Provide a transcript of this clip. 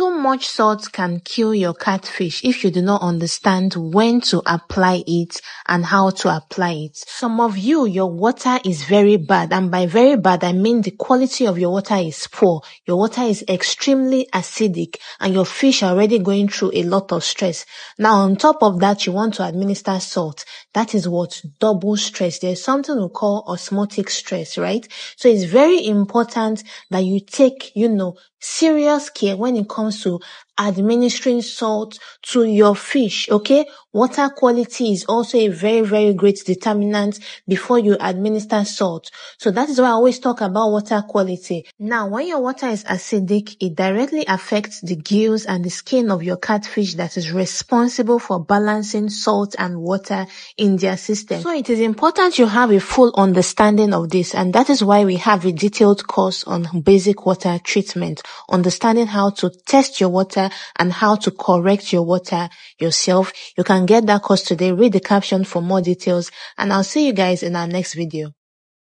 Too much salt can kill your catfish if you do not understand when to apply it and how to apply it. Some of you, your water is very bad. And by very bad, I mean the quality of your water is poor. Your water is extremely acidic and your fish are already going through a lot of stress. Now, on top of that, you want to administer salt. That is what double stress. There's something we call osmotic stress, right? So it's very important that you take, you know, serious care when it comes to administering salt to your fish. Okay. Water quality is also a very, very great determinant before you administer salt. So that is why I always talk about water quality. Now, when your water is acidic, it directly affects the gills and the skin of your catfish that is responsible for balancing salt and water in their system. So it is important you have a full understanding of this. And that is why we have a detailed course on basic water treatment, understanding how to test your and how to correct your water yourself. You can get that course today. Read the caption for more details and I'll see you guys in our next video.